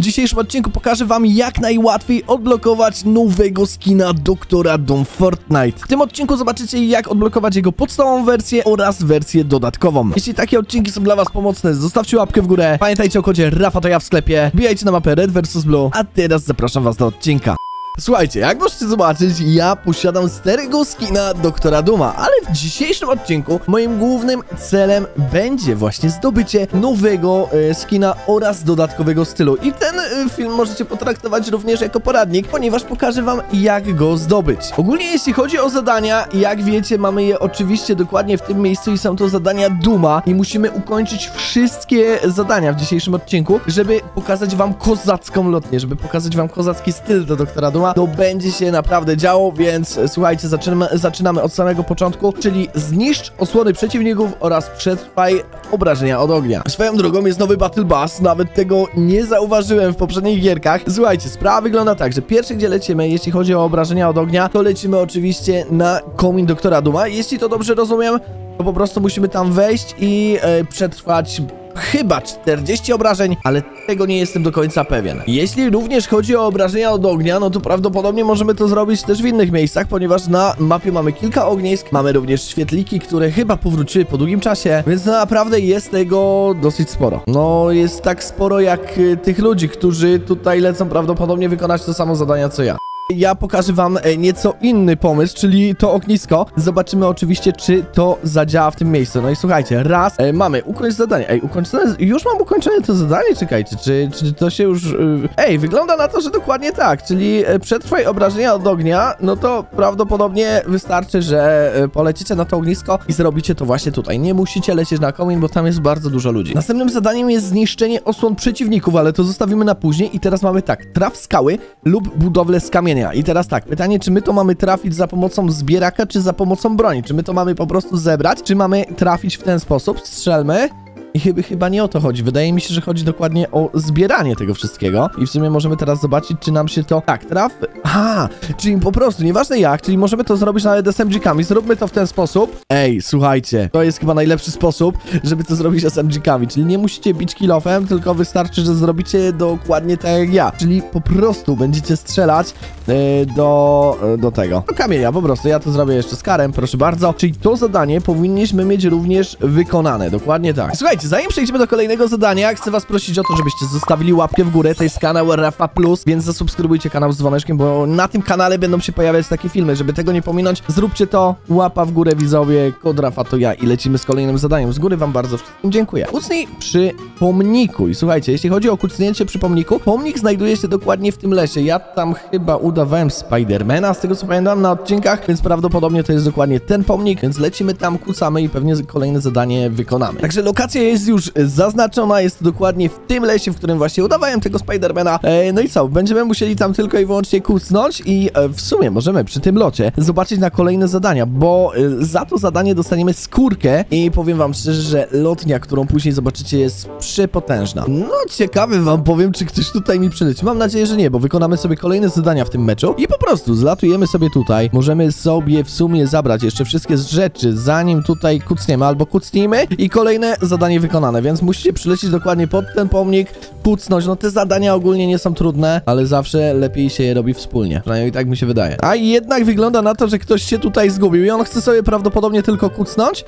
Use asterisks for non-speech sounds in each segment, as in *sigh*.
W dzisiejszym odcinku pokażę wam jak najłatwiej odblokować nowego skina Doktora Doom Fortnite. W tym odcinku zobaczycie jak odblokować jego podstawową wersję oraz wersję dodatkową. Jeśli takie odcinki są dla was pomocne, zostawcie łapkę w górę. Pamiętajcie o kodzie Rafa to ja w sklepie. Bijajcie na mapę Red vs Blue, a teraz zapraszam was do odcinka. Słuchajcie, jak możecie zobaczyć, ja posiadam starego skina Doktora Duma, ale w dzisiejszym odcinku moim głównym celem będzie właśnie zdobycie nowego e, skina oraz dodatkowego stylu. I ten e, film możecie potraktować również jako poradnik, ponieważ pokażę wam jak go zdobyć. Ogólnie jeśli chodzi o zadania, jak wiecie, mamy je oczywiście dokładnie w tym miejscu i są to zadania Duma i musimy ukończyć wszystkie zadania w dzisiejszym odcinku, żeby pokazać wam kozacką lotnię, żeby pokazać wam kozacki styl do Doktora Duma. To będzie się naprawdę działo, więc e, słuchajcie, zaczynamy, zaczynamy od samego początku, czyli zniszcz osłony przeciwników oraz przetrwaj obrażenia od ognia. Swoją drogą jest nowy Battle Bus, nawet tego nie zauważyłem w poprzednich gierkach. Słuchajcie, sprawa wygląda tak, że pierwsze gdzie lecimy, jeśli chodzi o obrażenia od ognia, to lecimy oczywiście na komin Doktora Duma. Jeśli to dobrze rozumiem, to po prostu musimy tam wejść i e, przetrwać chyba 40 obrażeń, ale tego nie jestem do końca pewien. Jeśli również chodzi o obrażenia od ognia, no to prawdopodobnie możemy to zrobić też w innych miejscach, ponieważ na mapie mamy kilka ognisk, mamy również świetliki, które chyba powróciły po długim czasie, więc naprawdę jest tego dosyć sporo. No, jest tak sporo jak y, tych ludzi, którzy tutaj lecą prawdopodobnie wykonać to samo zadania co ja. Ja pokażę wam e, nieco inny pomysł, czyli to ognisko. Zobaczymy oczywiście, czy to zadziała w tym miejscu. No i słuchajcie, raz, e, mamy ukończ zadanie. Ej, ukończone, już mam ukończone to zadanie, czekajcie, czy, czy to się już... y, Ej, wygląda na to, że dokładnie tak, czyli e, przetrwaj obrażenia od ognia, no to prawdopodobnie wystarczy, że e, polecicie na to ognisko i zrobicie to właśnie tutaj. Nie musicie lecieć na komin, bo tam jest bardzo dużo ludzi. Następnym zadaniem jest zniszczenie osłon przeciwników, ale to zostawimy na później i teraz mamy tak, traf skały lub budowlę z kamienia. I teraz tak, pytanie, czy my to mamy trafić za pomocą zbieraka, czy za pomocą broni? Czy my to mamy po prostu zebrać, czy mamy trafić w ten sposób? Strzelmy. I chyba, chyba nie o to chodzi. Wydaje mi się, że chodzi dokładnie o zbieranie tego wszystkiego. I w sumie możemy teraz zobaczyć, czy nam się to... Tak, traf... Aha, czyli po prostu, nieważne jak, czyli możemy to zrobić nawet SMG-kami. Zróbmy to w ten sposób. Ej, słuchajcie, to jest chyba najlepszy sposób, żeby to zrobić SMG-kami. Czyli nie musicie bić kilofem, tylko wystarczy, że zrobicie dokładnie tak jak ja. Czyli po prostu będziecie strzelać e, do, e, do tego. Do kamienia, po prostu. Ja to zrobię jeszcze z karem, proszę bardzo. Czyli to zadanie powinniśmy mieć również wykonane. Dokładnie tak. Słuchajcie, zanim przejdziemy do kolejnego zadania, chcę was prosić o to, żebyście zostawili łapkę w górę. To jest kanał Rafa Plus, więc zasubskrybujcie kanał z dzwoneczkiem, bo na tym kanale będą się pojawiać takie filmy. Żeby tego nie pominąć, zróbcie to. Łapa w górę, widzowie. Kod Rafa to ja i lecimy z kolejnym zadaniem. Z góry wam bardzo wszystkim dziękuję. Kucnij przy pomniku. I słuchajcie, jeśli chodzi o kucnięcie przy pomniku, pomnik znajduje się dokładnie w tym lesie. Ja tam chyba udawałem Spidermana, z tego co pamiętam, na odcinkach, więc prawdopodobnie to jest dokładnie ten pomnik, więc lecimy tam, kucamy i pewnie kolejne zadanie wykonamy. Także lokacja jest już zaznaczona, jest dokładnie w tym lesie, w którym właśnie udawałem tego Spidermana. E, no i co, będziemy musieli tam tylko i wyłącznie kucnąć i e, w sumie możemy przy tym locie zobaczyć na kolejne zadania, bo e, za to zadanie dostaniemy skórkę i powiem wam szczerze, że lotnia, którą później zobaczycie jest przepotężna. No ciekawy wam powiem, czy ktoś tutaj mi przyleci. Mam nadzieję, że nie, bo wykonamy sobie kolejne zadania w tym meczu i po prostu zlatujemy sobie tutaj. Możemy sobie w sumie zabrać jeszcze wszystkie rzeczy, zanim tutaj kucniemy albo kucnijmy i kolejne zadanie wykonane, więc musicie przylecieć dokładnie pod ten pomnik, pucnąć. No te zadania ogólnie nie są trudne, ale zawsze lepiej się je robi wspólnie. Przynajmniej tak mi się wydaje. A jednak wygląda na to, że ktoś się tutaj zgubił i on chce sobie prawdopodobnie tylko kucnąć,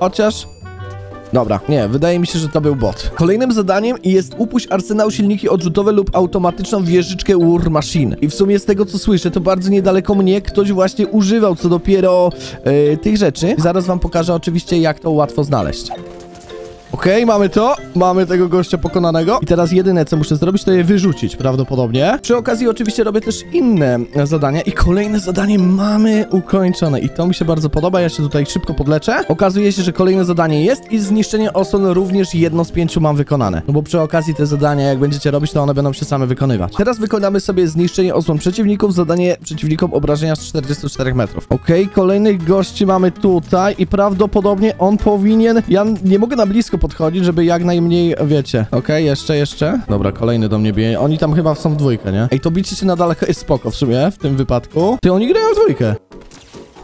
chociaż Dobra, nie, wydaje mi się, że to był bot. Kolejnym zadaniem jest upuść arsenał silniki odrzutowe lub automatyczną wieżyczkę War Machine. I w sumie z tego co słyszę, to bardzo niedaleko mnie ktoś właśnie używał co dopiero e, tych rzeczy. Zaraz wam pokażę oczywiście jak to łatwo znaleźć. Okej, mamy to. Mamy tego gościa pokonanego. I teraz jedyne, co muszę zrobić, to je wyrzucić prawdopodobnie. Przy okazji oczywiście robię też inne zadania i kolejne zadanie mamy ukończone. I to mi się bardzo podoba. Ja się tutaj szybko podleczę. Okazuje się, że kolejne zadanie jest i zniszczenie osłon również jedno z pięciu mam wykonane. No bo przy okazji te zadania, jak będziecie robić, to one będą się same wykonywać. Teraz wykonamy sobie zniszczenie osłon przeciwników. Zadanie przeciwnikom obrażenia z 44 metrów. Okej, kolejnych gości mamy tutaj i prawdopodobnie on powinien... Ja nie mogę na blisko podchodzić, żeby jak najmniej, wiecie. Okej, jeszcze, jeszcze. Dobra, kolejny do mnie bije. Oni tam chyba są w dwójkę, nie? Ej, to bicie się na daleko *laughs* jest spoko w sumie, w tym wypadku. Ty, oni grają w dwójkę.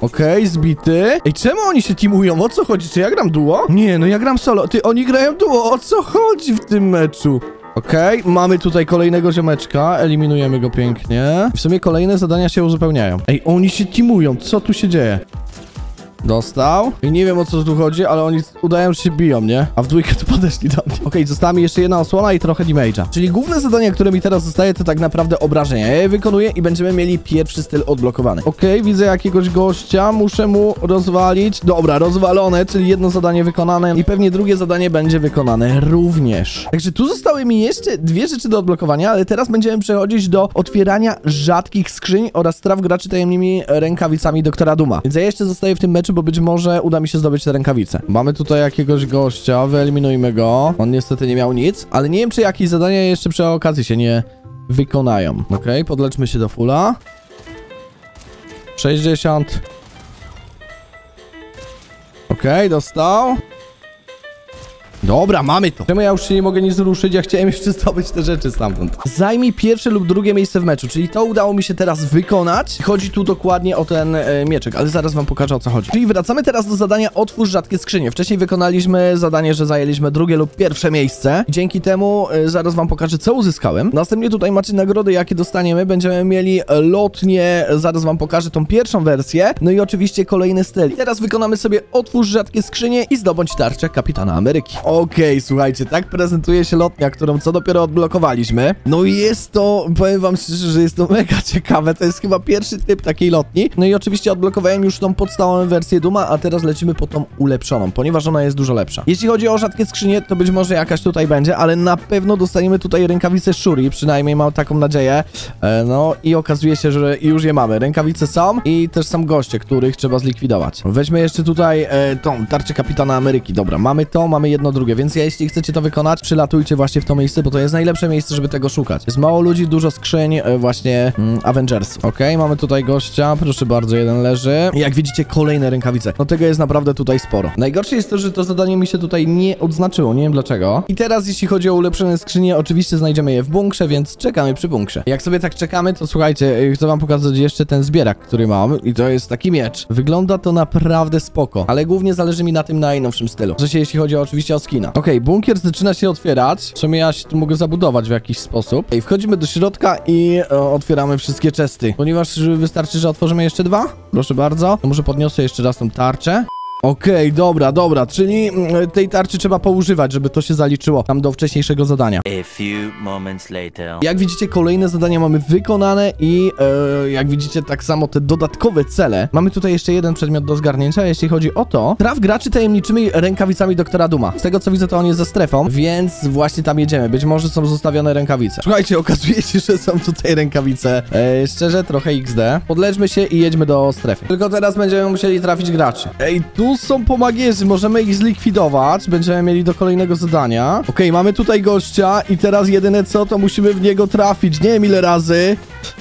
Okej, zbity. Ej, czemu oni się teamują? O co chodzi? Czy ja gram duo? Nie, no ja gram solo. Ty, oni grają duo. O co chodzi w tym meczu? Okej, mamy tutaj kolejnego ziomeczka, eliminujemy go pięknie. W sumie kolejne zadania się uzupełniają. Ej, oni się teamują, co tu się dzieje? Dostał. I nie wiem o co tu chodzi, ale oni udają, że się biją, nie? A w dwójkę tu podeszli do mnie. Okej, została mi jeszcze jedna osłona i trochę damage'a. Czyli główne zadanie, które mi teraz zostaje, to tak naprawdę obrażenia. Ja je wykonuję i będziemy mieli pierwszy styl odblokowany. Okej, widzę jakiegoś gościa, muszę mu rozwalić. Dobra, rozwalone, czyli jedno zadanie wykonane i pewnie drugie zadanie będzie wykonane również. Także tu zostały mi jeszcze dwie rzeczy do odblokowania, ale teraz będziemy przechodzić do otwierania rzadkich skrzyń oraz straw graczy tajemnymi rękawicami doktora Duma. Więc ja jeszcze zostaję w tym meczu, bo być może uda mi się zdobyć te rękawice. Mamy tutaj jakiegoś gościa, wyeliminujmy go. On niestety nie miał nic, ale nie wiem, czy jakieś zadania jeszcze przy okazji się nie wykonają. Okej, podleczmy się do fulla. 60. Okej, dostał. Dobra, mamy to. Czemu ja już się nie mogę nic ruszyć? Ja chciałem jeszcze zdobyć te rzeczy stamtąd. Zajmij pierwsze lub drugie miejsce w meczu, czyli to udało mi się teraz wykonać. Chodzi tu dokładnie o ten e, mieczek, ale zaraz wam pokażę o co chodzi. Czyli wracamy teraz do zadania otwórz rzadkie skrzynie. Wcześniej wykonaliśmy zadanie, że zajęliśmy drugie lub pierwsze miejsce. Dzięki temu e, zaraz wam pokażę, co uzyskałem. Następnie tutaj macie nagrody, jakie dostaniemy. Będziemy mieli lotnie, zaraz wam pokażę tą pierwszą wersję. No i oczywiście kolejny styl. Teraz wykonamy sobie otwórz rzadkie skrzynie i zdobądź tarczę Kapitana Ameryki. Okej, słuchajcie, tak prezentuje się lotnia, którą co dopiero odblokowaliśmy. No i jest to, powiem wam szczerze, że jest to mega *laughs* ciekawe. To jest chyba pierwszy typ takiej lotni. No i oczywiście odblokowałem już tą podstawową wersję Duma, a teraz lecimy po tą ulepszoną, ponieważ ona jest dużo lepsza. Jeśli chodzi o rzadkie skrzynie, to być może jakaś tutaj będzie, ale na pewno dostaniemy tutaj rękawice Shuri, przynajmniej mam taką nadzieję. E, no i okazuje się, że już je mamy. Rękawice są i też są goście, których trzeba zlikwidować. Weźmy jeszcze tutaj e, tą tarczę Kapitana Ameryki. Dobra, mamy to, mamy jedno, drugie, więc ja, jeśli chcecie to wykonać, przylatujcie właśnie w to miejsce, bo to jest najlepsze miejsce, żeby tego szukać. Jest mało ludzi, dużo skrzyń, e, właśnie mm, Avengers. Okej, mamy tutaj gościa, proszę bardzo, jeden leży. Jak widzicie, kolejne rękawice. No tego jest naprawdę tutaj sporo. Najgorsze jest to, że to zadanie mi się tutaj nie odznaczyło, nie wiem dlaczego. I teraz, jeśli chodzi o ulepszone skrzynie, oczywiście znajdziemy je w bunkrze, więc czekamy przy bunkrze. Jak sobie tak czekamy, to słuchajcie, e, chcę wam pokazać jeszcze ten zbierak, który mam i to jest taki miecz. Wygląda to naprawdę spoko, ale głównie zależy mi na tym najnowszym stylu. W sensie, jeśli chodzi oczywiście o skina. Okej, bunkier zaczyna się otwierać. W sumie ja się tu mogę zabudować w jakiś sposób. I wchodzimy do środka i e, otwieramy wszystkie chesty. Ponieważ wystarczy, że otworzymy jeszcze dwa. Proszę bardzo. To może podniosę jeszcze raz tą tarczę. Okej, dobra, dobra, czyli mm, tej tarczy trzeba poużywać, żeby to się zaliczyło tam do wcześniejszego zadania. A few moments later. Jak widzicie, kolejne zadania mamy wykonane i e, jak widzicie, tak samo te dodatkowe cele. Mamy tutaj jeszcze jeden przedmiot do zgarnięcia, jeśli chodzi o to. Traf graczy tajemniczymi rękawicami doktora Duma. Z tego co widzę, to on jest ze strefą, więc właśnie tam jedziemy. Być może są zostawione rękawice. Słuchajcie, okazuje się, że są tutaj rękawice. E, szczerze, trochę XD. Podlećmy się i jedźmy do strefy. Tylko teraz będziemy musieli trafić graczy. Ej, tu są pomagierzy, możemy ich zlikwidować. Będziemy mieli do kolejnego zadania. Okej, mamy tutaj gościa i teraz jedyne co, to musimy w niego trafić. Nie wiem ile razy,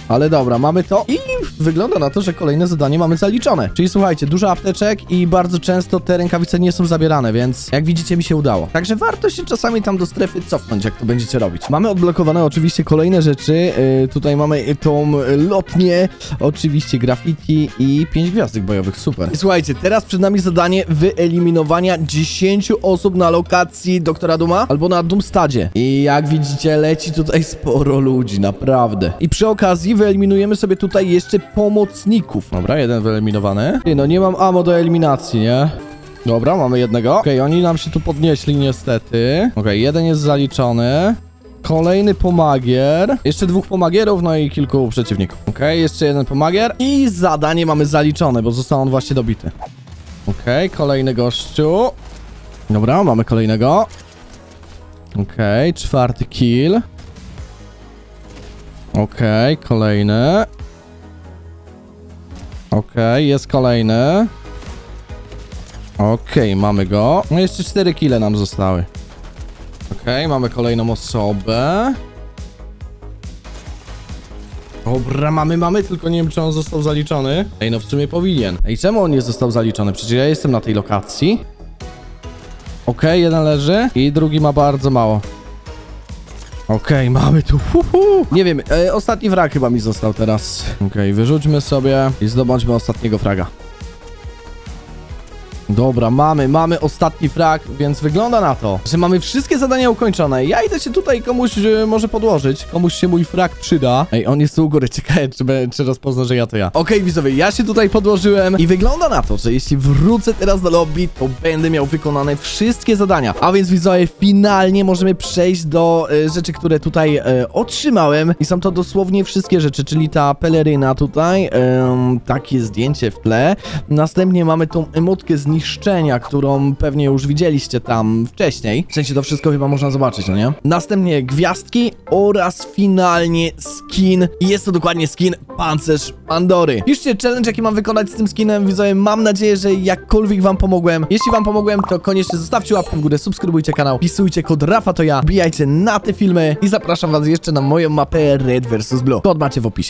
ale dobra, mamy to i wygląda na to, że kolejne zadanie mamy zaliczone. Czyli słuchajcie, dużo apteczek i bardzo często te rękawice nie są zabierane, więc jak widzicie mi się udało. Także warto się czasami tam do strefy cofnąć, jak to będziecie robić. Mamy odblokowane oczywiście kolejne rzeczy. Yy, tutaj mamy tą lotnię, oczywiście graffiti i 5 gwiazdek bojowych, super. I słuchajcie, teraz przed nami zadanie wyeliminowania 10 osób na lokacji Doktora Duma albo na Doomstadzie. I jak widzicie, leci tutaj sporo ludzi, naprawdę. I przy okazji wyeliminujemy sobie tutaj jeszcze pomocników. Dobra, jeden wyeliminowany. Ty, no nie mam ammo do eliminacji, nie? Dobra, mamy jednego. Okej, oni nam się tu podnieśli niestety. Okej, jeden jest zaliczony. Kolejny pomagier. Jeszcze dwóch pomagierów, no i kilku przeciwników. Okej, jeszcze jeden pomagier. I zadanie mamy zaliczone, bo został on właśnie dobity. Okej, kolejny gościu. Dobra, mamy kolejnego. Okej, czwarty kill. Okej, kolejny. Okej, jest kolejny. Okej, mamy go. No jeszcze cztery kile nam zostały. Okej, mamy kolejną osobę. Dobra, mamy, mamy, tylko nie wiem, czy on został zaliczony. Ej, no w sumie powinien. Ej, czemu on nie został zaliczony? Przecież ja jestem na tej lokacji. Okej, jeden leży i drugi ma bardzo mało. Okej, mamy tu. Uhu. Nie wiem, e, ostatni frag chyba mi został teraz. Okej, wyrzućmy sobie i zdobądźmy ostatniego fraga. Dobra, mamy, mamy ostatni frag, więc wygląda na to, że mamy wszystkie zadania ukończone. Ja idę się tutaj komuś e, może podłożyć. Komuś się mój frag przyda. Ej, on jest tu u góry, *laughs* ciekawe, czy, czy rozpozna, że ja to ja. Okej, widzowie, ja się tutaj podłożyłem i wygląda na to, że jeśli wrócę teraz do lobby, to będę miał wykonane wszystkie zadania. A więc widzowie, finalnie możemy przejść do e, rzeczy, które tutaj e, otrzymałem. I są to dosłownie wszystkie rzeczy, czyli ta peleryna tutaj, takie zdjęcie w tle. Następnie mamy tą emotkę zniszczenia, którą pewnie już widzieliście tam wcześniej. W sensie to wszystko chyba można zobaczyć, no nie? Następnie gwiazdki oraz finalnie skin. I jest to dokładnie skin Pancerz Pandory. Piszcie challenge, jaki mam wykonać z tym skinem, widzowie. Mam nadzieję, że jakkolwiek wam pomogłem. Jeśli wam pomogłem, to koniecznie zostawcie łapkę w górę, subskrybujcie kanał, pisujcie kod Rafa to ja, bijajcie na te filmy i zapraszam was jeszcze na moją mapę Red vs Blue. Kod macie w opisie.